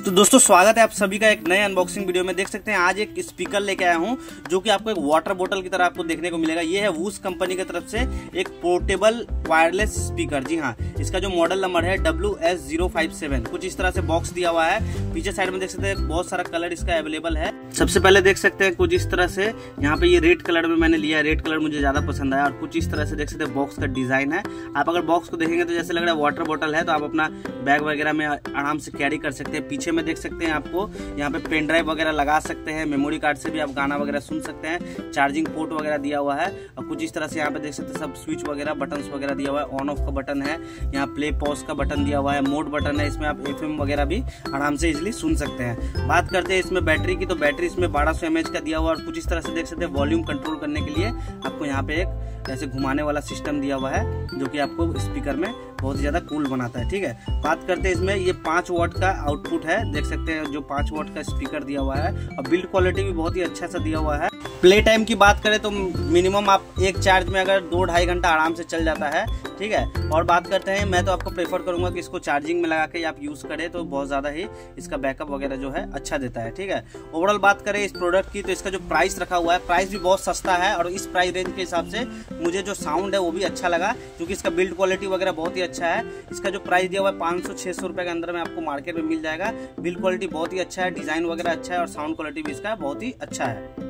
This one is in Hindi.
तो दोस्तों, स्वागत है आप सभी का एक नए अनबॉक्सिंग वीडियो में। देख सकते हैं, आज एक स्पीकर लेके आया हूँ, जो कि आपको एक वाटर बोतल की तरह आपको देखने को मिलेगा। ये है वूस कंपनी की तरफ़ से एक पोर्टेबल वायरलेस स्पीकर जी हाँ इसका जो मॉडल नंबर है W S zero five seven कुछ इस तरह से बॉक्स दिया हुआ है। पीछे साइड में देख सकते हैं, बहुत सारा कलर इसका अवेलेबल है। सबसे पहले देख सकते हैं, कुछ इस तरह से यहाँ पे ये रेड कलर में मैंने लिया है। रेड कलर मुझे ज़्यादा पसंद आया और कुछ इस तरह से देख सकते हैं बॉक्स का डिज़ाइन है। आप अगर बॉक्स को देखेंगे तो जैसे लग रहा है वाटर बॉटल है तो आप अपना बैग वगैरह में आराम से कैरी कर सकते हैं। पीछे में देख सकते हैं आपको। यहाँ पे पेन ड्राइव वगैरह लगा सकते हैं, मेमोरी कार्ड से भी आप गाना वगैरह सुन सकते हैं, चार्जिंग पोर्ट वगैरह दिया हुआ है, और कुछ इस तरह से यहाँ पे देख सकते हैं सब स्विच वगैरह बटन वगैरह दिया हुआ है, ऑन ऑफ़ का बटन है, यहाँ प्ले पॉज का बटन दिया हुआ है, मोड बटन है, इसमें आप एफएम वगैरह भी आराम से इजिली सुन सकते हैं। बात करते हैं इसमें बैटरी की तो बैटरी इसमें बारह सौ का दिया हुआ है, और कुछ इस तरह से देख सकते हैं वॉल्यूम कंट्रोल करने के लिए आपको यहाँ पे एक ऐसे घुमाने वाला सिस्टम दिया हुआ है, जो कि आपको स्पीकर में बहुत ज़्यादा कूल बनाता है, ठीक है? बात करते हैं इसमें, ये पाँच वॉट का आउटपुट है। देख सकते हैं, जो पाँच वॉट का स्पीकर दिया हुआ है। और बिल्ड क्वालिटी भी बहुत ही अच्छा सा दिया हुआ है। प्ले टाइम की बात करें तो मिनिमम आप एक चार्ज में अगर दो ढाई घंटा आराम से चल जाता है, ठीक है? और बात करते हैं, मैं तो आपको प्रेफर करूँगा कि इसको चार्जिंग में लगा के आप यूज़ करें तो बहुत ज़्यादा ही इसका बैकअप वगैरह जो है अच्छा देता है, ठीक है? ओवरऑल बात करें इस प्रोडक्ट की तो इसका जो प्राइस रखा हुआ है प्राइस भी बहुत सस्ता है और इस प्राइस रेंज के हिसाब से मुझे जो साउंड है वो भी अच्छा लगा, क्योंकि इसका बिल्ड क्वालिटी वगैरह बहुत ही अच्छा है। इसका जो प्राइस दिया हुआ है पाँच सौ छः सौ रुपए के अंदर में आपको मार्केट में मिल जाएगा। बिल्ड क्वालिटी बहुत ही अच्छा है डिज़ाइन वगैरह अच्छा है और साउंड क्वालिटी भी इसका बहुत ही अच्छा है।